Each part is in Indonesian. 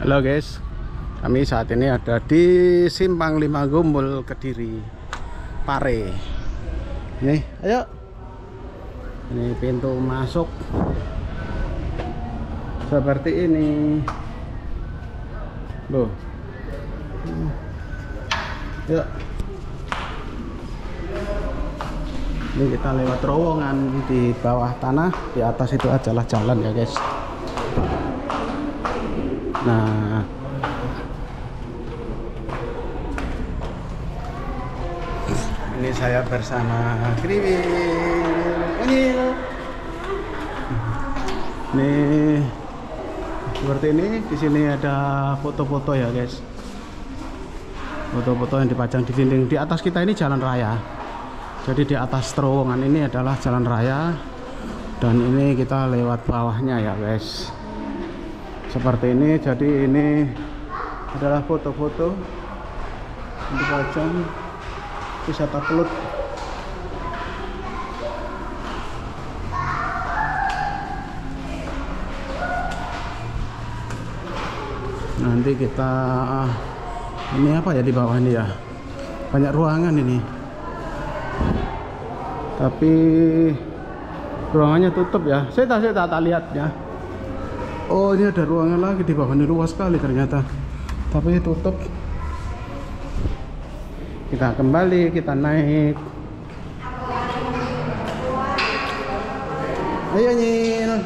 Halo guys, kami saat ini ada di Simpang Lima Gumbul Kediri, Pare. Nih, ayo. Ini pintu masuk. Seperti ini. Loh. Yuk. Ini kita lewat terowongan di bawah tanah, di atas itu adalah jalan ya guys. Nah, ini saya bersama Kriwil. Unyil. Nih, seperti ini. Di sini ada foto-foto ya guys. Foto-foto yang dipajang di dinding. Di atas kita ini jalan raya. Jadi di atas terowongan ini adalah jalan raya. Dan ini kita lewat bawahnya ya guys seperti ini jadi ini adalah foto-foto. Untuk dipajang wisata pelut nanti kita ini apa ya di bawah ini ya? Banyak ruangan ini. Tapi ruangannya tutup ya. Saya tak saya tak, tak lihat ya Oh ini ada ruangan lagi di bawah ini luas sekali ternyata. Tapi tutup. Kita kembali kita naik. Ayo Nyil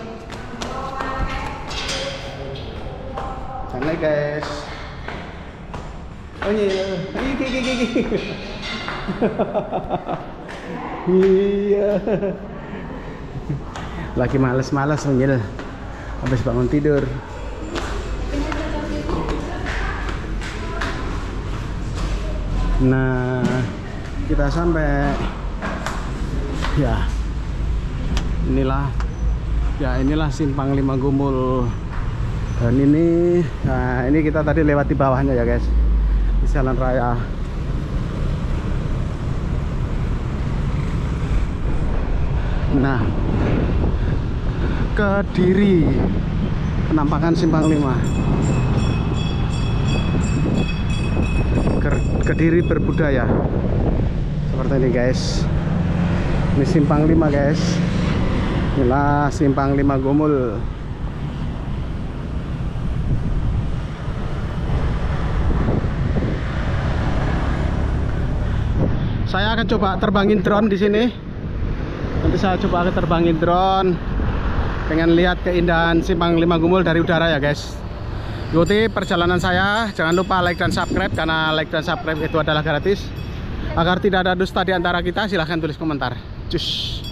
naik guys. Oh Nyil Ayo gigi gigi Iya. Lagi males-males Nyil habis bangun tidur. Nah kita sampai ya inilah ya inilah simpang lima gumul. Dan ini nah ini kita tadi lewat di bawahnya ya guys. Di jalan raya. Nah Kediri penampakan simpang 5 Kediri berbudaya. Seperti ini guys. Ini simpang 5 guys. Inilah simpang 5 gomul. Saya akan coba terbangin drone di sini. Nanti saya coba terbangin drone pengen lihat keindahan simpang lima gumul dari udara ya guys. Ikuti perjalanan saya. Jangan lupa like dan subscribe karena like dan subscribe itu adalah gratis. Agar tidak ada dusta di antara kita silahkan tulis komentar. Cus